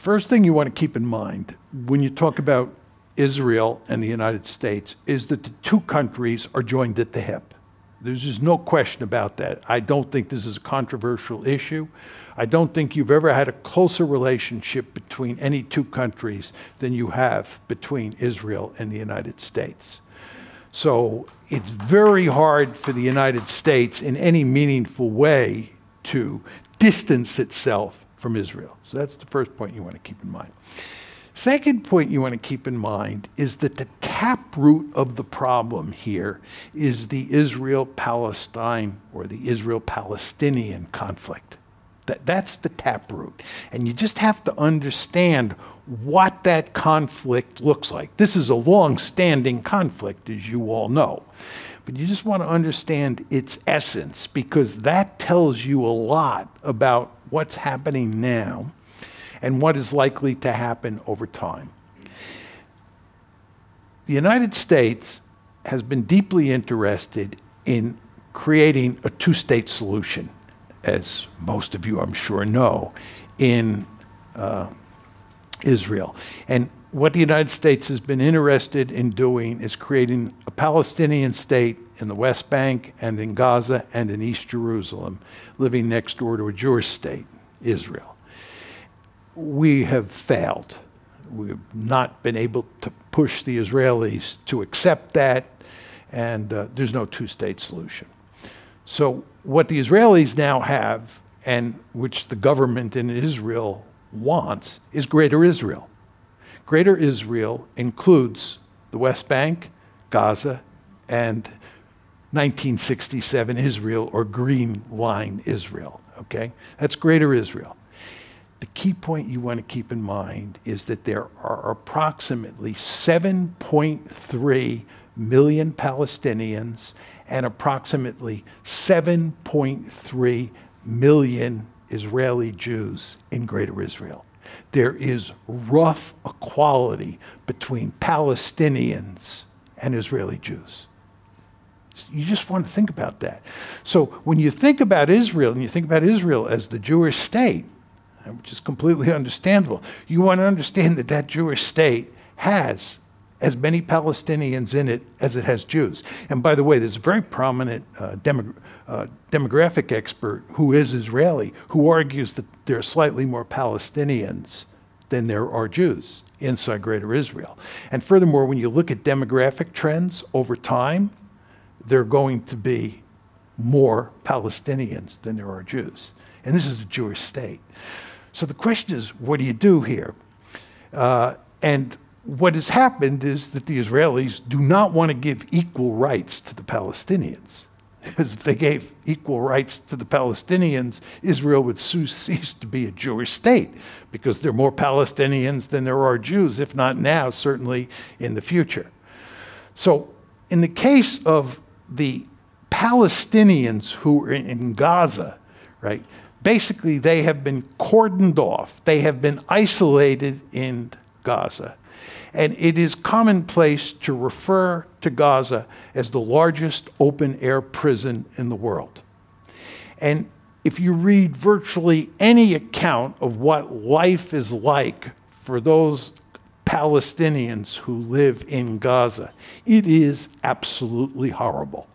First thing you want to keep in mind when you talk about Israel and the United States is that the two countries are joined at the hip. There's just no question about that. I don't think this is a controversial issue. I don't think you've ever had a closer relationship between any two countries than you have between Israel and the United States. So it's very hard for the United States in any meaningful way to distance itself from Israel. So that's the first point you want to keep in mind. Second point you want to keep in mind is that the taproot of the problem here is the Israel Palestine or the Israel Palestinian conflict. That, that's the taproot. And you just have to understand what that conflict looks like. This is a long standing conflict, as you all know. But you just want to understand its essence because that tells you a lot about what's happening now and what is likely to happen over time. The United States has been deeply interested in creating a two state solution, as most of you, I'm sure, know, in uh, Israel. And what the United States has been interested in doing is creating a Palestinian state in the West Bank and in Gaza and in East Jerusalem, living next door to a Jewish state, Israel we have failed. We've not been able to push the Israelis to accept that, and uh, there's no two state solution. So, what the Israelis now have, and which the government in Israel wants, is Greater Israel. Greater Israel includes the West Bank, Gaza, and 1967 Israel or Green Line Israel. Okay? That's Greater Israel. The key point you want to keep in mind is that there are approximately 7.3 million Palestinians and approximately 7.3 million Israeli Jews in Greater Israel. There is rough equality between Palestinians and Israeli Jews. You just want to think about that. So when you think about Israel and you think about Israel as the Jewish state, which is completely understandable. You want to understand that that Jewish state has as many Palestinians in it as it has Jews. And by the way, there's a very prominent uh, demo, uh, demographic expert who is Israeli who argues that there are slightly more Palestinians than there are Jews inside Greater Israel. And furthermore, when you look at demographic trends over time, there are going to be more Palestinians than there are Jews. And this is a Jewish state. So the question is, what do you do here? Uh, and what has happened is that the Israelis do not want to give equal rights to the Palestinians. Because if they gave equal rights to the Palestinians, Israel would cease to be a Jewish state because there are more Palestinians than there are Jews, if not now, certainly in the future. So, in the case of the Palestinians who are in Gaza, right, basically they have been cordoned off, they have been isolated in Gaza. And it is commonplace to refer to Gaza as the largest open air prison in the world. And if you read virtually any account of what life is like for those Palestinians who live in Gaza, it is absolutely horrible.